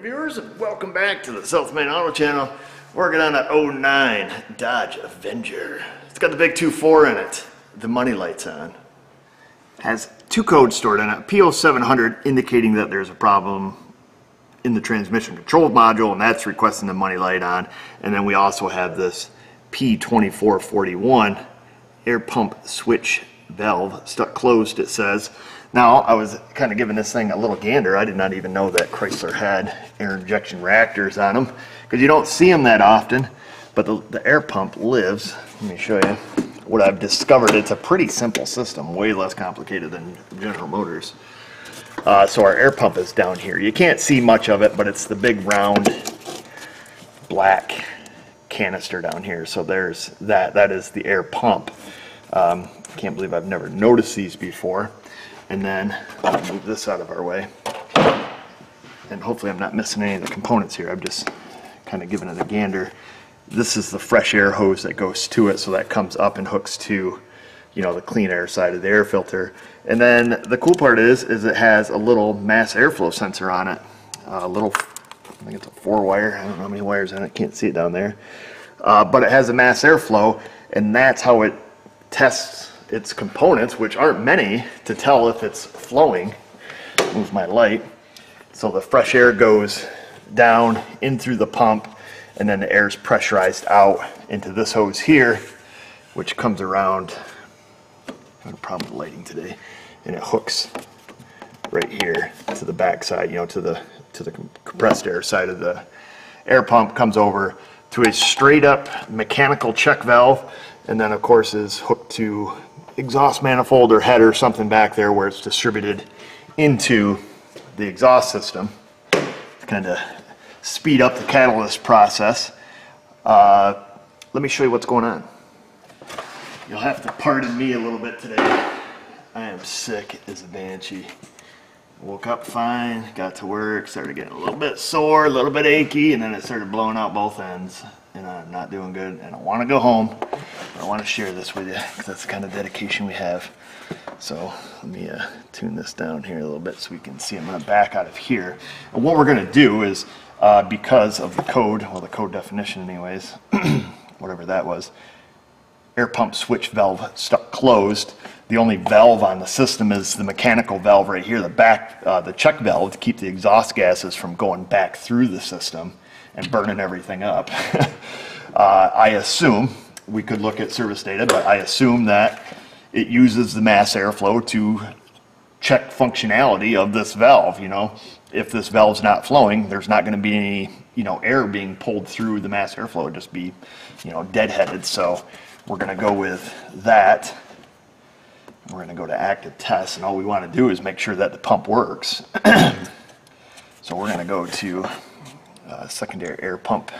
viewers, and welcome back to the South Main Auto Channel. Working on an 09 Dodge Avenger. It's got the big 2.4 in it. The money light's on. Has two codes stored in it. PO700 indicating that there's a problem in the transmission control module, and that's requesting the money light on. And then we also have this P2441 air pump switch valve stuck closed, it says. Now, I was kind of giving this thing a little gander. I did not even know that Chrysler had air injection reactors on them because you don't see them that often, but the, the air pump lives. Let me show you what I've discovered. It's a pretty simple system, way less complicated than General Motors. Uh, so our air pump is down here. You can't see much of it, but it's the big round black canister down here. So there's that. That is the air pump. Um, can't believe I've never noticed these before. And then I'll move this out of our way. And hopefully I'm not missing any of the components here. I'm just kind of giving it a gander. This is the fresh air hose that goes to it, so that comes up and hooks to, you know, the clean air side of the air filter. And then the cool part is, is it has a little mass airflow sensor on it. A little, I think it's a four wire. I don't know how many wires in it. Can't see it down there. Uh, but it has a mass airflow, and that's how it tests its components, which aren't many, to tell if it's flowing. Move my light. So the fresh air goes down in through the pump, and then the air is pressurized out into this hose here, which comes around. I a problem with lighting today, and it hooks right here to the back side, you know, to the to the compressed air side of the air pump comes over to a straight up mechanical check valve and then of course is hooked to exhaust manifold or head or something back there where it's distributed into the exhaust system to kind of speed up the catalyst process. Uh, let me show you what's going on. You'll have to pardon me a little bit today. I am sick as a banshee. Woke up fine, got to work, started getting a little bit sore, a little bit achy, and then it started blowing out both ends. And I'm not doing good, and I want to go home. But I want to share this with you, because that's the kind of dedication we have. So let me uh, tune this down here a little bit so we can see. I'm going to back out of here. And what we're going to do is, uh, because of the code, well the code definition anyways, whatever that was, air pump switch valve stuck closed. The only valve on the system is the mechanical valve right here, the back, uh, the check valve to keep the exhaust gases from going back through the system and burning everything up. uh, I assume, we could look at service data, but I assume that it uses the mass airflow to check functionality of this valve, you know. If this valve's not flowing, there's not going to be any, you know, air being pulled through the mass airflow. It'd just be, you know, deadheaded. So we're going to go with that. We're going to go to active test, and all we want to do is make sure that the pump works. so we're going to go to uh, secondary air pump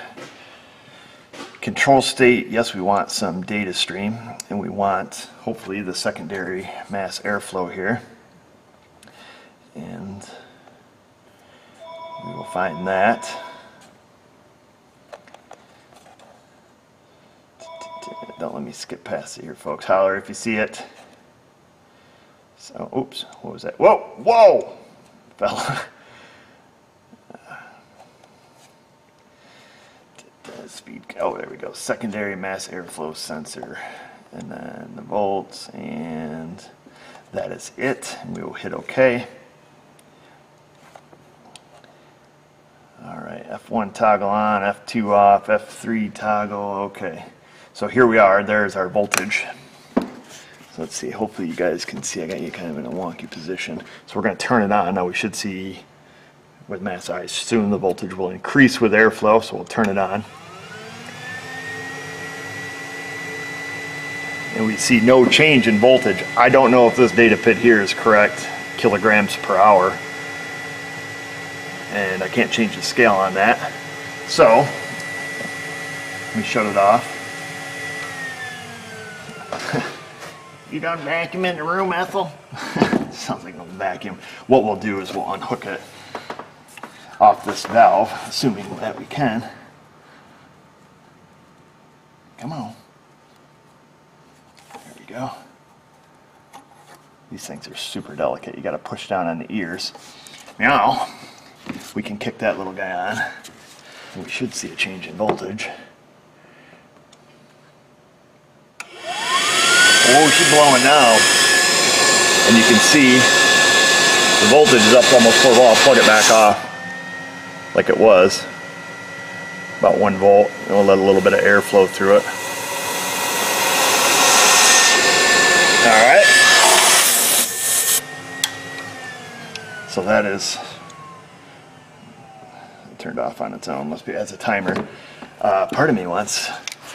control state. Yes, we want some data stream, and we want, hopefully, the secondary mass airflow here. And we will find that. Don't let me skip past it here, folks. Holler if you see it. So, oops, what was that? Whoa, whoa! Speed, oh, there we go. Secondary mass airflow sensor. And then the volts, and that is it. We will hit OK. All right, F1 toggle on, F2 off, F3 toggle, okay. So here we are, there's our voltage. So let's see, hopefully you guys can see, I got you kind of in a wonky position. So we're gonna turn it on, now we should see with mass eyes, soon the voltage will increase with airflow, so we'll turn it on. And we see no change in voltage. I don't know if this data PID here is correct, kilograms per hour and I can't change the scale on that. So, let me shut it off. you done vacuuming the room, Ethel? Sounds like a vacuum. What we'll do is we'll unhook it off this valve, assuming that we can. Come on. Go. These things are super delicate. You got to push down on the ears. Now, we can kick that little guy on. We should see a change in voltage. Oh, she's blowing now. And you can see the voltage is up almost 4 volt. I'll plug it back off like it was. About 1 volt. We'll let a little bit of air flow through it. Alright. So that is turned off on its own. Must be as a timer. Uh, part of me wants,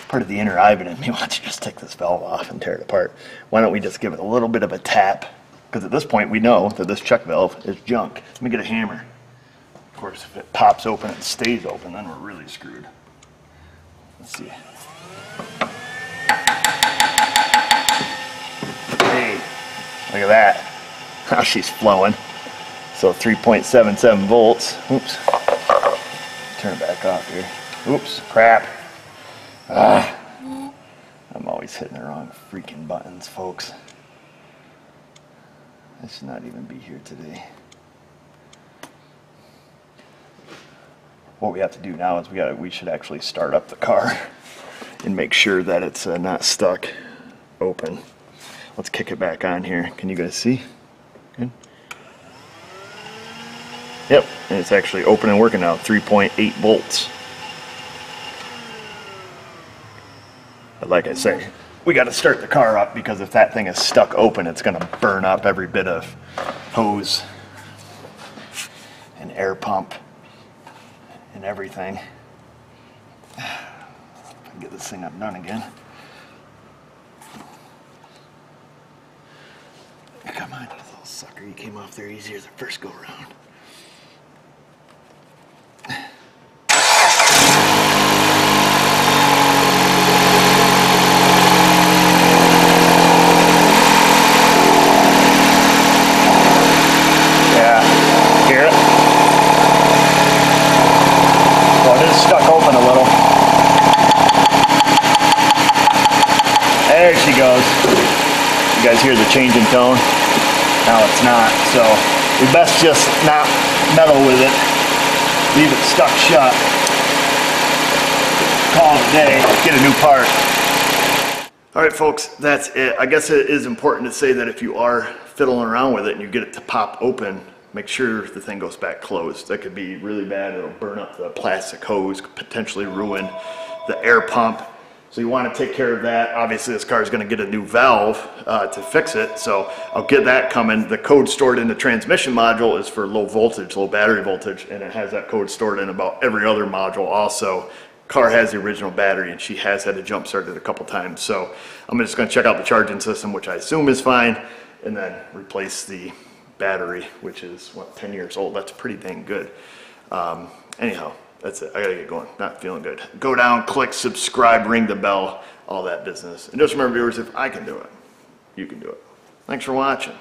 part of the inner Ivan in me wants to just take this valve off and tear it apart. Why don't we just give it a little bit of a tap? Because at this point we know that this check valve is junk. Let me get a hammer. Of course, if it pops open and stays open, then we're really screwed. Let's see. Look at that. How she's flowing. So 3.77 volts. Oops. Turn it back off here. Oops, crap. Ah. I'm always hitting the wrong freaking buttons, folks. I should not even be here today. What we have to do now is we got we should actually start up the car and make sure that it's uh, not stuck open. Let's kick it back on here. Can you guys see? Good. Yep, and it's actually open and working now, 3.8 volts. But like I say, we got to start the car up because if that thing is stuck open, it's going to burn up every bit of hose and air pump and everything. Get this thing up done again. Come on, you little sucker. You came off there easier the first go round. There she goes. You guys hear the change in tone? Now it's not, so we best just not meddle with it. Leave it stuck shut. Call it a day, get a new part. All right, folks, that's it. I guess it is important to say that if you are fiddling around with it and you get it to pop open, make sure the thing goes back closed. That could be really bad. It'll burn up the plastic hose, potentially ruin the air pump. So you want to take care of that. Obviously, this car is going to get a new valve uh, to fix it. So I'll get that coming. The code stored in the transmission module is for low voltage, low battery voltage, and it has that code stored in about every other module also car has the original battery and she has had to jump start it a couple times. So I'm just gonna check out the charging system, which I assume is fine, and then replace the battery, which is what, 10 years old. That's pretty dang good. Um, anyhow, that's it. I gotta get going. Not feeling good. Go down, click subscribe, ring the bell, all that business. And just remember viewers, if I can do it, you can do it. Thanks for watching.